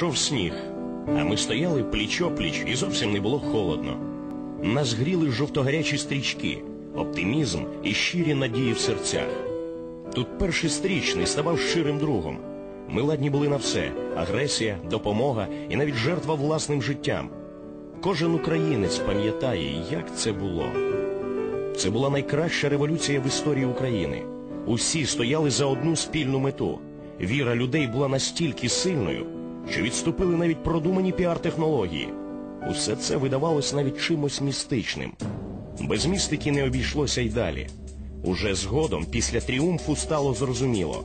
Ішов сніг, а ми стояли пліч-опліч і зовсім не було холодно. Нас гріли жовтогарячі стрічки, оптимізм і щирі надії в серцях. Тут перший стрічний ставав щирим другом. Ми ладні були на все агресія, допомога і навіть жертва власним життям. Кожен українець пам'ятає, як це було. Це була найкраща революція в історії України. Усі стояли за одну спільну мету. Віра людей була настільки сильною, що відступили навіть продумані піар-технології. Усе це видавалось навіть чимось містичним. Без містики не обійшлося й далі. Уже згодом, після тріумфу, стало зрозуміло.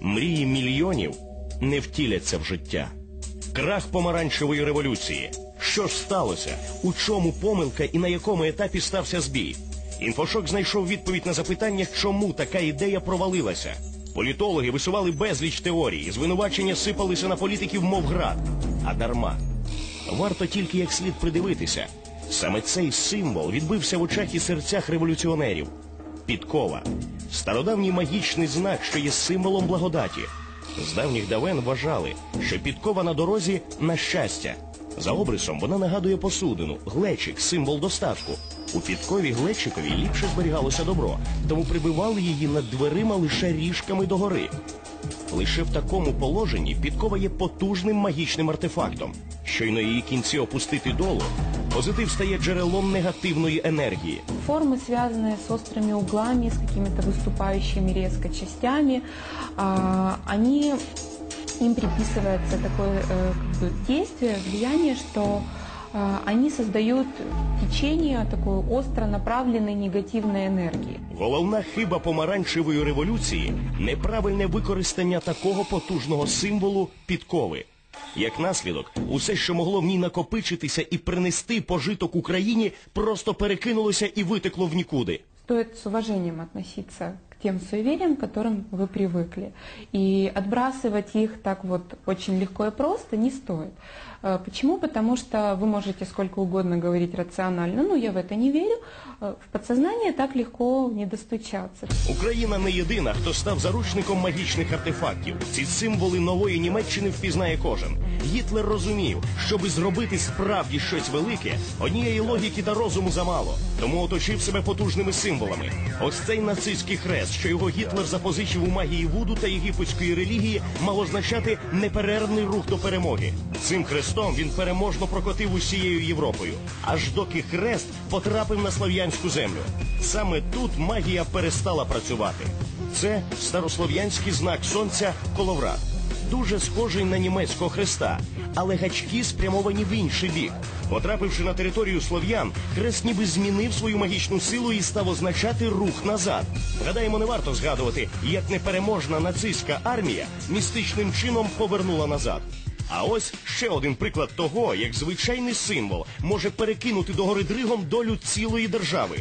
Мрії мільйонів не втіляться в життя. Крах помаранчевої революції. Що ж сталося? У чому помилка і на якому етапі стався збій? Інфошок знайшов відповідь на запитання, чому така ідея провалилася. Політологи висували безліч теорій, звинувачення сипалися на політиків, мов град. А дарма. Варто тільки як слід придивитися. Саме цей символ відбився в очах і серцях революціонерів. Підкова стародавній магічний знак, що є символом благодаті. З давніх давен вважали, що підкова на дорозі на щастя. За обрисом вона нагадує посудину, глечик, символ достатку. У підкові глечикові ліпше зберігалося добро, тому прибивали її над дверима лише ріжками догори. Лише в такому положенні підкова є потужним магічним артефактом. Щойно її кінці опустити долу, позитив стає джерелом негативної енергії. Формы, связанные с острыми углами, с какими-то выступающими резко частями, а, они, им приписывается такое э, как бы действие, влияние, что а, они создают течение такой остро направленной негативной энергии. Головна хиба помаранчевої революції неправильне використання такого потужного символу підкови. Як наслідок, усе, що могло в ній накопичитися і принести пожиток Україні, просто перекинулося і витекло в нікуди. Стоит с уважением относиться тем суевериям, к которым вы привыкли. И отбрасывать их так вот очень легко и просто не стоит. Э, Почему? Потому что вы можете сколько угодно говорить рационально, ну я в это не верю, Э, в подсознание так легко не достучаться. Україна не єдина, хто став заручником магічних артефактів. Ці символи нової Німеччини впізнає кожен. Гітлер розумів, щоби зробити справді щось велике, однієї логіки та розуму замало. Тому оточив себе потужними символами. Ось цей нацистський хрест, що його Гітлер запозичив у магії Вуду та єгипетської релігії, мав означати неперервний рух до перемоги. Цим хрестом він переможно прокотив усією Європою, аж доки хрест потрапив на слов'янську землю. Саме тут магія перестала працювати. Це старослов'янський знак сонця коловрат. Дуже схожий на німецького хреста, але гачки спрямовані в інший бік. Потрапивши на територію слов'ян, хрест ніби змінив свою магічну силу і став означати рух назад. Гадаємо, не варто згадувати, як непереможна нацистська армія містичним чином повернула назад. А ось ще один приклад того, як звичайний символ може перекинути до гори дригом долю цілої держави.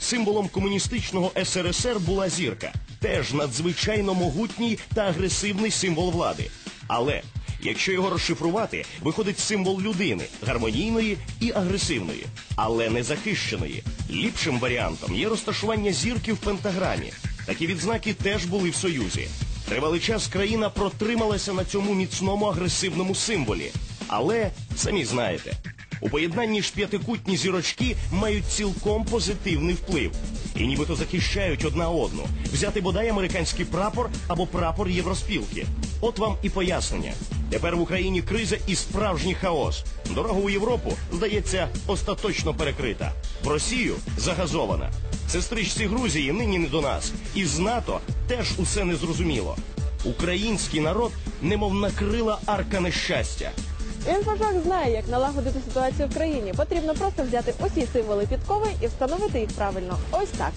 Символом комуністичного СРСР була зірка, теж надзвичайно могутній та агресивний символ влади. Але якщо його розшифрувати, виходить символ людини гармонійної і агресивної, але не захищеної. Ліпшим варіантом є розташування зірки в пентаграмі. Такі відзнаки теж були в Союзі. Тривалий час країна протрималася на цьому міцному агресивному символі. Але самі знаєте, у поєднанні ж п'ятикутні зірочки мають цілком позитивний вплив і нібито захищають одна одну. Взяти бодай американський прапор або прапор євроспілки. От вам і пояснення. Тепер в Україні криза і справжній хаос. Дорога у Європу, здається, остаточно перекрита. В Росію загазована. Сестричці Грузії нині не до нас. І з НАТО теж усе незрозуміло. Український народ немов накрила арка нещастя. Інфошок знає, як налагодити ситуацію в країні. Потрібно просто взяти усі символи підкови і встановити їх правильно. Ось так.